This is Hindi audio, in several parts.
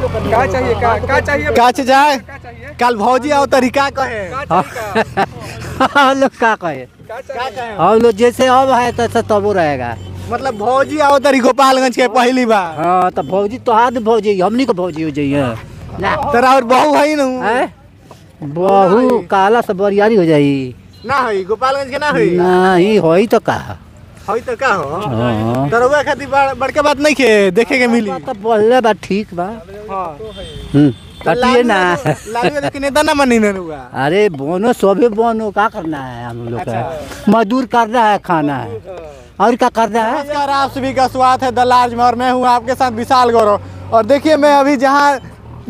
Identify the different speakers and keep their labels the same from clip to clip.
Speaker 1: का चाहिए? का का चाहिए? का चाहिए?
Speaker 2: कल भौजी आओ तरीका कहे।
Speaker 1: का चाहिए? का
Speaker 3: हम लोग का कहे?
Speaker 2: कहे?
Speaker 3: हम लोग जैसे अब है तैसे तबो रहेगा।
Speaker 2: मतलब भौजी आओ तरी गोपालगंज के पहली बार।
Speaker 3: हाँ तो भौजी तो हाथ भौजी हमनी को भौजी हो जाइए।
Speaker 2: तेरा और बहू है ना
Speaker 3: हैं? बहू काला से बरियारी हो जाई।
Speaker 2: ना है गोपालगंज के ना है।
Speaker 3: नहीं होई तो का?
Speaker 2: है तो का हो?
Speaker 3: हाँ।
Speaker 2: खातिर बड़का बात नहीं के देखे के मिली।
Speaker 3: तो बोलले बा ठीक बा।
Speaker 2: हाँ।
Speaker 3: हम्म, कटिए ना।
Speaker 2: लालू यादव के ना मनी ना हुआ
Speaker 3: अरे बोनो सोबे बोनो का करना है हम लोग का? मजदूर करना है खाना है। और क्या करना है?
Speaker 2: नमस्कार आप सभी का स्वागत है दलाज में और मैं हूँ आपके साथ विशाल गौरव। और देखिए मैं अभी जहाँ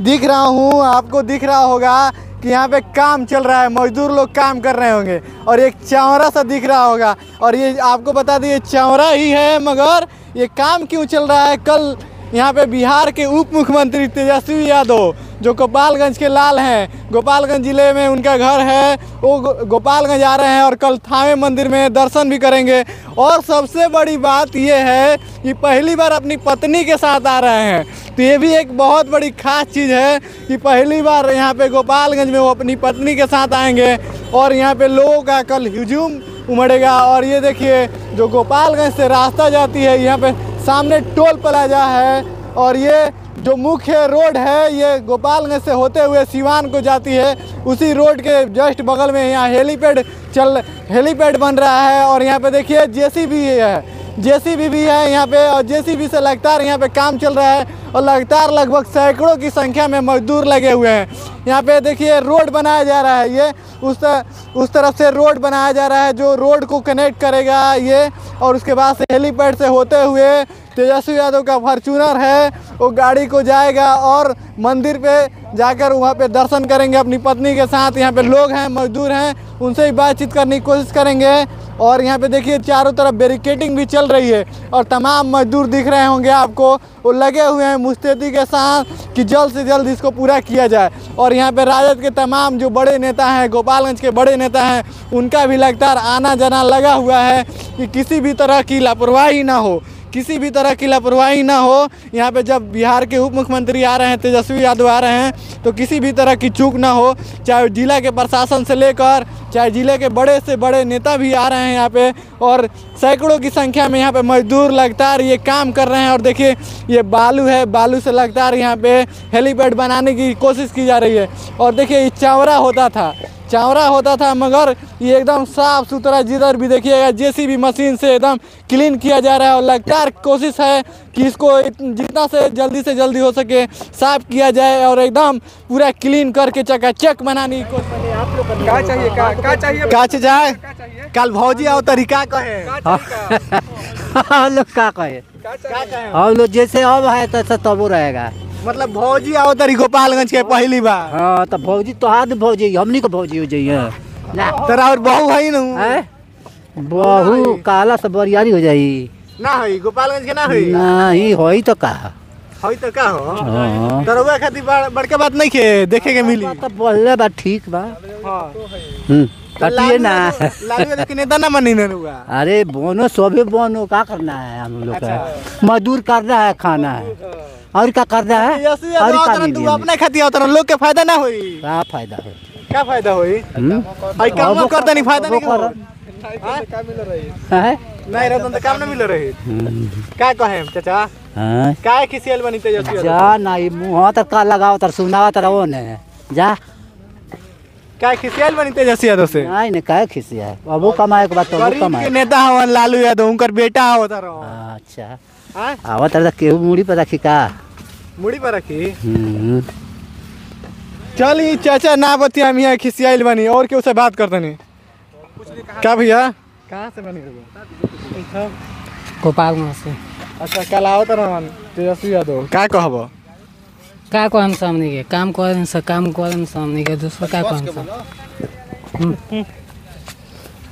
Speaker 2: दिख रहा हूँ आपको दिख रहा होगा कि यहाँ पे काम चल रहा है, मजदूर लोग काम कर रहे होंगे। और एक चावरा सा दिख रहा होगा। और ये आपको बता दें, ये चावरा ही है, मगर ये काम क्यों चल रहा है? कल यहाँ पे बिहार के उप मुख्यमंत्री तेजस्वी यादव जो गोपालगंज के लाल हैं, गोपालगंज ज़िले में उनका घर है, वो गोपालगंज आ रहे हैं और कल थावे मंदिर में दर्शन भी करेंगे। और सबसे बड़ी बात ये है कि पहली बार अपनी पत्नी के साथ आ रहे हैं। तो ये भी एक बहुत बड़ी खास चीज़ है कि पहली बार यहाँ पे गोपालगंज में वो अपनी पत्नी के साथ आएँगे और यहाँ पे लोगों का कल हुजूम उमड़ेगा। और ये देखिए, जो गोपालगंज से रास्ता जाती है, यहाँ पे सामने टोल प्लाजा है और ये जो मुख्य रोड है ये गोपालगंज से होते हुए सिवान को जाती है। उसी रोड के जस्ट बगल में यहाँ हेलीपैड चल हेलीपैड बन रहा है और यहाँ पे देखिए जेसीबी है। जेसीबी भी है यहाँ पे और जेसीबी से लगातार यहाँ पे काम चल रहा है और लगातार लगभग सैकड़ों की संख्या में मजदूर लगे हुए हैं। यहाँ पे देखिए रोड बनाया जा रहा है। ये उस तर, उस तरफ़ से रोड बनाया जा रहा है जो रोड को कनेक्ट करेगा ये और उसके बाद से हेलीपैड से होते हुए तेजस्वी यादव का फॉर्चूनर है, वो गाड़ी को जाएगा और मंदिर पे जाकर वहाँ पे दर्शन करेंगे अपनी पत्नी के साथ। यहाँ पे लोग हैं, मजदूर हैं, उनसे भी बातचीत करने की कोशिश करेंगे। और यहाँ पे देखिए, चारों तरफ़ बैरिकेटिंग भी चल रही है और तमाम मजदूर दिख रहे होंगे आपको। वो लगे हुए हैं मुस्तैदी के साथ कि जल्द से जल्द इसको पूरा किया जाए। और यहाँ पे राजद के तमाम जो बड़े नेता हैं, गोपालगंज के बड़े नेता हैं, उनका भी लगातार आना जाना लगा हुआ है कि किसी भी तरह की लापरवाही ना हो। किसी भी तरह की लापरवाही ना हो। यहाँ पे जब बिहार के उप मुख्यमंत्री आ रहे हैं, तेजस्वी यादव आ रहे हैं तो किसी भी तरह की चूक ना हो। चाहे जिला के प्रशासन से लेकर, चाहे ज़िले के बड़े से बड़े नेता भी आ रहे हैं यहाँ पे, और सैकड़ों की संख्या में यहाँ पे मजदूर लगातार ये काम कर रहे हैं। और देखिए, ये बालू है, बालू से लगातार यहाँ पे हेलीपैड बनाने की कोशिश की जा रही है। और देखिए, ये चावरा होता था। चावरा होता था मगर ये एकदम साफ़ सुथरा जिधर भी देखिएगा जेसीबी मशीन से एकदम क्लीन किया जा रहा है और लगातार कोशिश है कि इसको जितना से जल्दी से जल्दी हो सके साफ़ किया जाए और एकदम पूरा क्लीन करके चकाचक बनाने की कोशिश
Speaker 1: का चाहिए? का का चाहिए?
Speaker 2: जाए
Speaker 1: का चाहिए?
Speaker 2: कल भौजी आओ तरीका कहे।
Speaker 1: का चाहिए का
Speaker 3: हम लोग का कहे? हम लोग जैसे अब है तैसे तबो रहेगा।
Speaker 2: मतलब भौजी आओ तरी गोपालगंज के पहली बार।
Speaker 3: हाँ तो भौजी तो हाथ भौजी हमनी को भौजी हो। जाइए
Speaker 2: तेरा और बहू है ना?
Speaker 3: हैं? बहू काला से बरियारी हो जाई।
Speaker 2: ना है गोपालगंज के ना है
Speaker 3: नहीं होई तो का?
Speaker 2: है तो का हो?
Speaker 3: हाँ।
Speaker 2: तरुआ खातिर बड़- बड़का बात नहीं के देखे के मिली?
Speaker 3: तो बोलले बा ठीक बा।
Speaker 2: हाँ।
Speaker 3: हम्म, कटिए ना।
Speaker 2: लालू यादव के नेता ना मनी ना हुआ
Speaker 3: अरे बोनो सोबे बोनो का करना है हम लोग का? मजदूर करना है खाना है। और क्या करना है? और का
Speaker 2: आवतरन तू अपने खातिर आवतरन लोग के फ़ायदा ना होई।
Speaker 3: का फ़ायदा है?
Speaker 2: का फ़ायदा होई?
Speaker 3: हम्म?
Speaker 2: आई काम करता नहीं फ़ायदा नहीं
Speaker 3: वो
Speaker 2: हो?
Speaker 1: का मिल रही है।
Speaker 2: नहीं रहता तो काम ना मिल रही।
Speaker 3: हम्म,
Speaker 2: का कहे चाचा?
Speaker 3: हैं?
Speaker 2: काय खिसियल बनी यादव
Speaker 3: जा नहीं मुँह तक का लगाओ तर सुनाओ तर वो ने। जा।
Speaker 2: काय खिसियल बनी तेजस्वी यादव से?
Speaker 3: नहीं नहीं कहे खिसिया है अबू कमाए के बाद तो अबू
Speaker 2: गरीब के
Speaker 3: कमाए।
Speaker 2: नेता हवन लालू यादव उनकर बेटा होता रहो
Speaker 3: अच्छा।
Speaker 2: हाँ
Speaker 3: आवा तर केहू मुड़ी पर रखी का
Speaker 2: मुड़ी पर रखी चल ई चाचा ना बतिया हम यहाँ खिसियाल बनी और क्यों से बात करते नहीं क्या भैया कहाँ से बनी हो
Speaker 4: गोपालगंज से
Speaker 2: अच्छा कल आओ तो रहन तेजस्वी यादव का कहब
Speaker 4: का कहम सामने के काम करें से काम करें सामने के दूसरा का कहम सब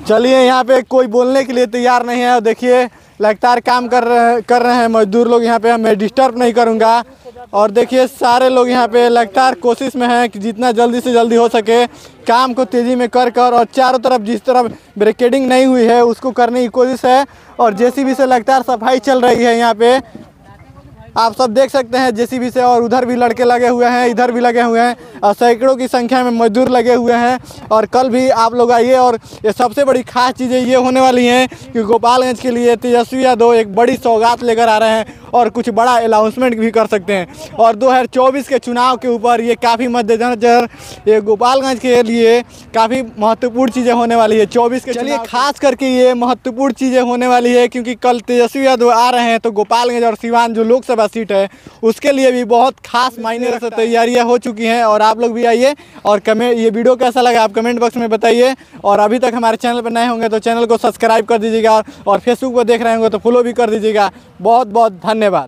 Speaker 2: चलिए यहाँ पे कोई बोलने के लिए तैयार नहीं है और देखिए लगातार काम कर रहे कर रहे हैं। मजदूर लोग यहाँ पे मैं डिस्टर्ब नहीं करूँगा। और देखिए, सारे लोग यहाँ पे लगातार कोशिश में हैं कि जितना जल्दी से जल्दी हो सके, काम को तेज़ी में कर कर और चारों तरफ़ जिस तरफ़ ब्रिकेडिंग नहीं हुई है, उसको करने की कोशिश है। और जेसीबी से लगातार सफ़ाई चल रही है यहाँ पे। आप सब देख सकते हैं, जेसीबी से और उधर भी लड़के लगे हुए हैं, इधर भी लगे हुए हैं, और सैकड़ों की संख्या में मजदूर लगे हुए हैं, और कल भी आप लोग आइए, और ये सबसे बड़ी खास चीज़ें ये होने वाली हैं कि गोपालगंज के लिए तेजस्वी यादव एक बड़ी सौगात लेकर आ रहे हैं और कुछ बड़ा अनाउंसमेंट भी कर सकते हैं। और 2024 के चुनाव के ऊपर ये काफ़ी मद्देनजर ये गोपालगंज के लिए काफ़ी महत्वपूर्ण चीज़ें होने वाली है। 24 के चलिए खास करके ये महत्वपूर्ण चीज़ें होने वाली है क्योंकि कल तेजस्वी यादव आ रहे हैं तो गोपालगंज और सिवान जो लोकसभा सीट है उसके लिए भी बहुत खास मायने से तैयारियाँ हो चुकी हैं और आप लोग भी आइए और कमेंट ये वीडियो कैसा लगा आप कमेंट बॉक्स में बताइए और अभी तक हमारे चैनल पर नए होंगे तो चैनल को सब्सक्राइब कर दीजिएगा और फेसबुक पर देख रहे होंगे तो फॉलो भी कर दीजिएगा। बहुत बहुत धन्यवाद। ধন্যবাদ